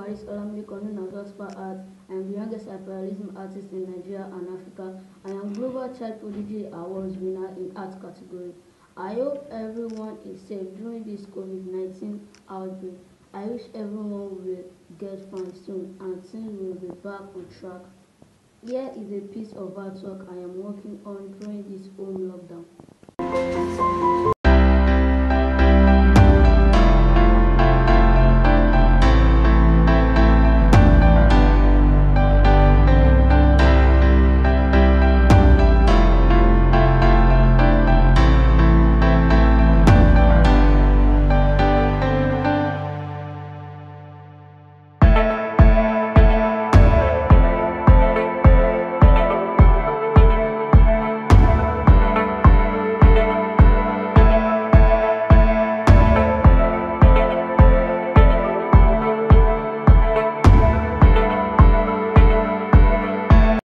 WASPA art. I am the youngest hyperrealism artist in Nigeria and Africa. I am Global Child Prodigy Awards winner in art category. I hope everyone is safe during this COVID-19 outbreak. I wish everyone will get fine soon and things will be back on track. Here is a piece of artwork I am working on during this home lockdown.